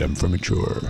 them for mature.